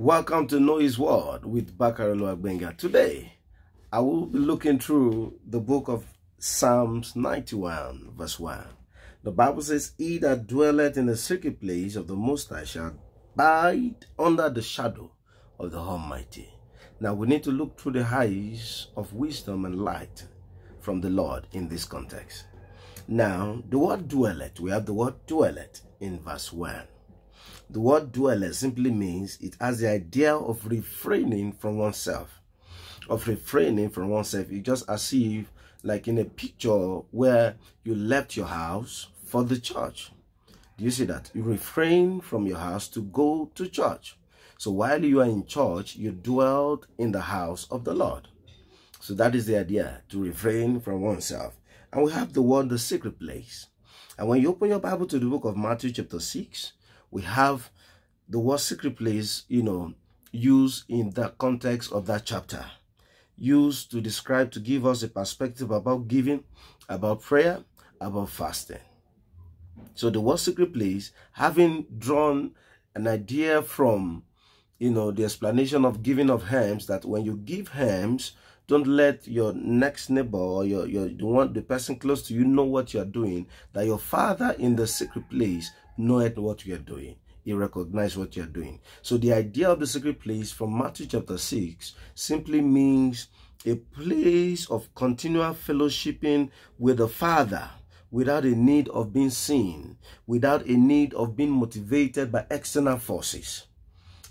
Welcome to Know His Word with Bakare Oluwagbenga. Today, I will be looking through the book of Psalms 91, verse 1. The Bible says, He that dwelleth in the secret place of the Most High shall abide under the shadow of the Almighty. Now, we need to look through the eyes of wisdom and light from the Lord in this context. Now, the word dwelleth, we have the word dwelleth in verse 1. The word dweller simply means it has the idea of refraining from oneself. Of refraining from oneself. You just as if like in a picture where you left your house for the church. Do you see that? You refrain from your house to go to church. So while you are in church, you dwelled in the house of the Lord. So that is the idea, to refrain from oneself. And we have the word the secret place. And when you open your Bible to the book of Matthew chapter 6, we have the word secret place, you know, used in the context of that chapter. Used to describe, to give us a perspective about giving, about prayer, about fasting. So the word secret place, having drawn an idea from, you know, the explanation of giving of hymns, that when you give hymns, don't let your next neighbor or your, your the one the person close to you know what you're doing. That your father in the secret place knoweth what you are doing. He recognizes what you are doing. So the idea of the secret place from Matthew chapter 6 simply means a place of continual fellowshipping with the Father without a need of being seen, without a need of being motivated by external forces.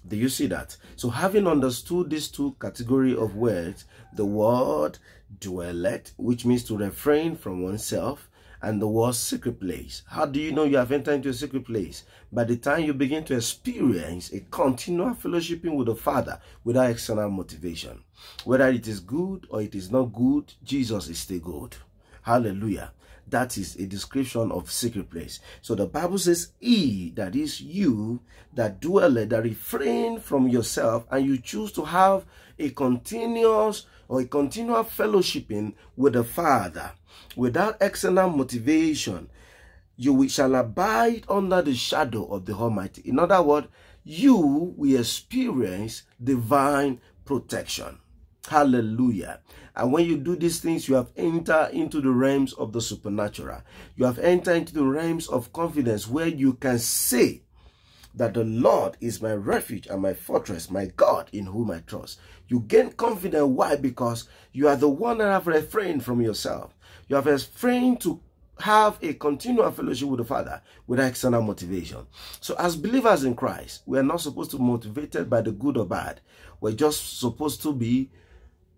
Do you see that? So having understood these two category of words, the word dwelleth, which means to refrain from oneself, and the word secret place. How do you know you have entered into a secret place? By the time you begin to experience a continual fellowshipping with the Father without external motivation. Whether it is good or it is not good, Jesus is still good. Hallelujah. That is a description of secret place. So the Bible says, He, that is you, that dwelleth, that refrain from yourself, and you choose to have a continuous or a continual fellowshipping with the Father without external motivation, you shall abide under the shadow of the Almighty. In other words, you will experience divine protection. Hallelujah. And when you do these things, you have entered into the realms of the supernatural. You have entered into the realms of confidence where you can say that the Lord is my refuge and my fortress, my God in whom I trust. You gain confidence. Why? Because you are the one that have refrained from yourself. You have refrained to have a continual fellowship with the Father without external motivation. So as believers in Christ, we are not supposed to be motivated by the good or bad. We're just supposed to be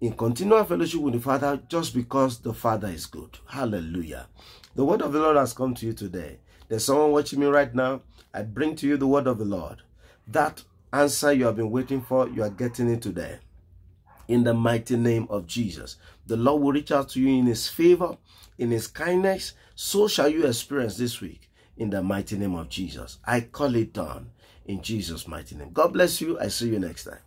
in continual fellowship with the Father just because the Father is good. Hallelujah. The word of the Lord has come to you today. There's someone watching me right now. I bring to you the word of the Lord. That answer you have been waiting for, you are getting it today. In the mighty name of Jesus. The Lord will reach out to you in his favor, in his kindness. So shall you experience this week in the mighty name of Jesus. I call it done in Jesus' mighty name. God bless you. I see you next time.